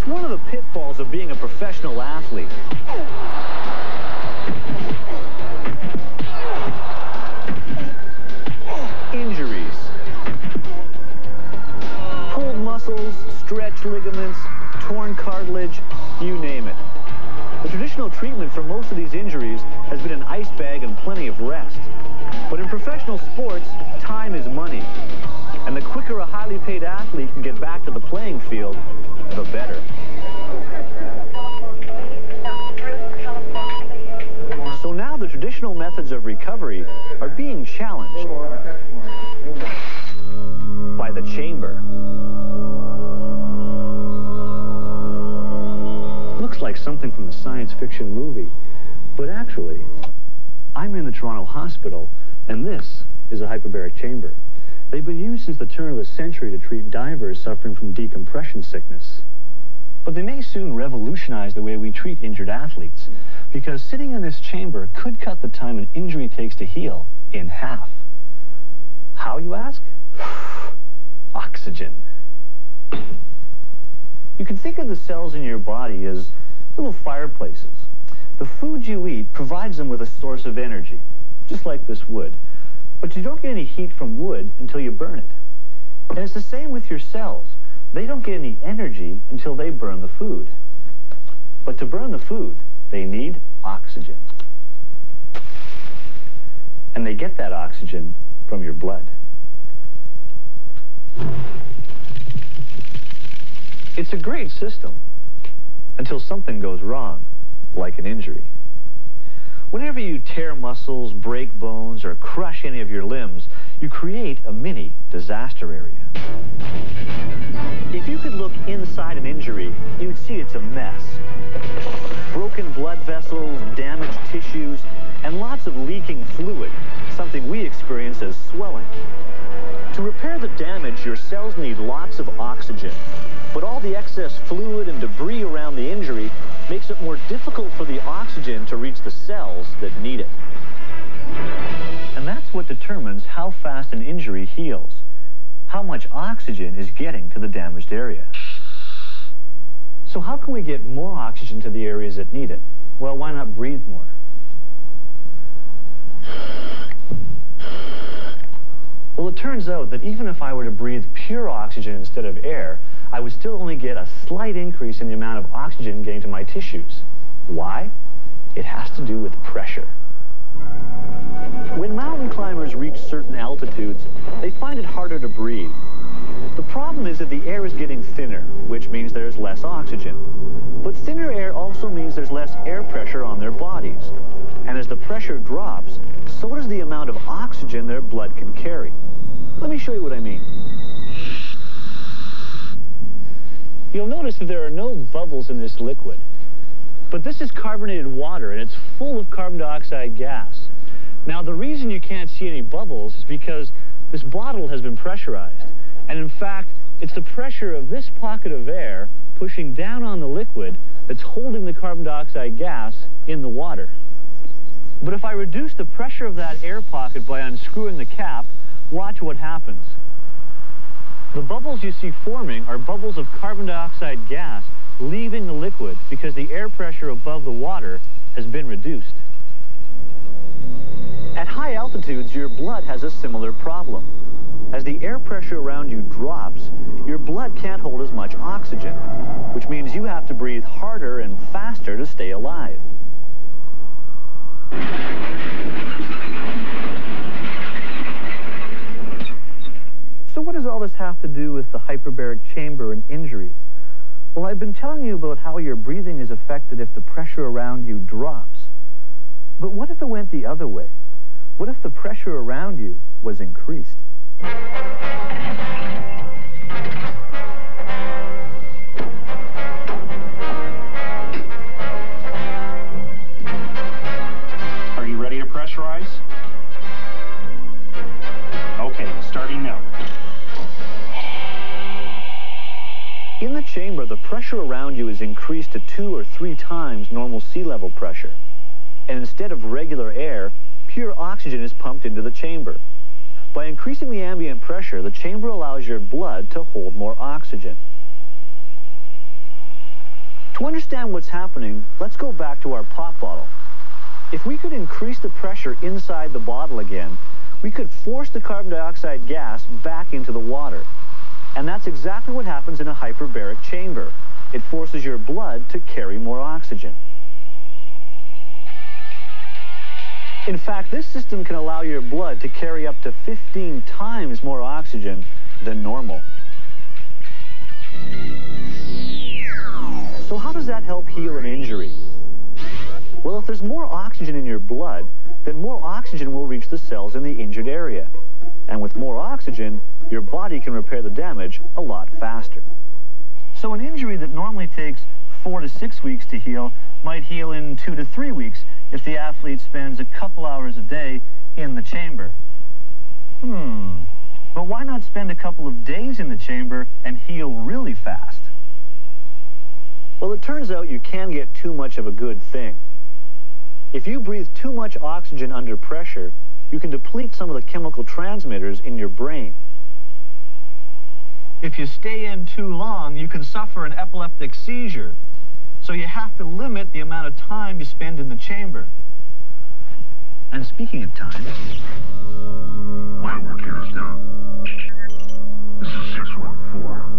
It's one of the pitfalls of being a professional athlete. Injuries. Pulled muscles, stretched ligaments, torn cartilage, you name it. The traditional treatment for most of these injuries has been an ice bag and plenty of rest. But in professional sports, time is money. Quicker a highly paid athlete can get back to the playing field, the better. So now the traditional methods of recovery are being challenged by the chamber. Looks like something from a science fiction movie, but actually, I'm in the Toronto Hospital, and this is a hyperbaric chamber. They've been used since the turn of the century to treat divers suffering from decompression sickness. But they may soon revolutionize the way we treat injured athletes, because sitting in this chamber could cut the time an injury takes to heal in half. How, you ask? Oxygen. You can think of the cells in your body as little fireplaces. The food you eat provides them with a source of energy, just like this wood. But you don't get any heat from wood until you burn it. And it's the same with your cells. They don't get any energy until they burn the food. But to burn the food, they need oxygen. And they get that oxygen from your blood. It's a great system until something goes wrong, like an injury. Whenever you tear muscles, break bones, or crush any of your limbs, you create a mini disaster area. If you could look inside an injury, you'd see it's a mess. Broken blood vessels, damaged tissues, and lots of leaking fluid, something we experience as swelling. To repair the damage, your cells need lots of oxygen. But all the excess fluid and debris around the injury makes it more difficult for the oxygen to reach the cells that need it. And that's what determines how fast an injury heals. How much oxygen is getting to the damaged area. So how can we get more oxygen to the areas that need it? Well, why not breathe more? Well, it turns out that even if I were to breathe pure oxygen instead of air, I would still only get a slight increase in the amount of oxygen getting to my tissues. Why? It has to do with pressure. When climbers reach certain altitudes, they find it harder to breathe. The problem is that the air is getting thinner, which means there's less oxygen. But thinner air also means there's less air pressure on their bodies. And as the pressure drops, so does the amount of oxygen their blood can carry. Let me show you what I mean. You'll notice that there are no bubbles in this liquid. But this is carbonated water, and it's full of carbon dioxide gas. Now, the reason you can't see any bubbles is because this bottle has been pressurized. And in fact, it's the pressure of this pocket of air pushing down on the liquid that's holding the carbon dioxide gas in the water. But if I reduce the pressure of that air pocket by unscrewing the cap, watch what happens. The bubbles you see forming are bubbles of carbon dioxide gas leaving the liquid because the air pressure above the water has been reduced. At high altitudes, your blood has a similar problem. As the air pressure around you drops, your blood can't hold as much oxygen, which means you have to breathe harder and faster to stay alive. So what does all this have to do with the hyperbaric chamber and injuries? Well, I've been telling you about how your breathing is affected if the pressure around you drops. But what if it went the other way? What if the pressure around you was increased? Are you ready to pressurize? Okay, starting now. In the chamber, the pressure around you is increased to two or three times normal sea level pressure. And instead of regular air, pure oxygen is pumped into the chamber. By increasing the ambient pressure, the chamber allows your blood to hold more oxygen. To understand what's happening, let's go back to our pop bottle. If we could increase the pressure inside the bottle again, we could force the carbon dioxide gas back into the water. And that's exactly what happens in a hyperbaric chamber. It forces your blood to carry more oxygen. In fact, this system can allow your blood to carry up to 15 times more oxygen than normal. So how does that help heal an injury? Well, if there's more oxygen in your blood, then more oxygen will reach the cells in the injured area. And with more oxygen, your body can repair the damage a lot faster. So an injury that normally takes four to six weeks to heal might heal in two to three weeks if the athlete spends a couple hours a day in the chamber. Hmm, but why not spend a couple of days in the chamber and heal really fast? Well, it turns out you can get too much of a good thing. If you breathe too much oxygen under pressure, you can deplete some of the chemical transmitters in your brain. If you stay in too long, you can suffer an epileptic seizure. So you have to limit the amount of time you spend in the chamber. And speaking of time... My work here is done. This is 614.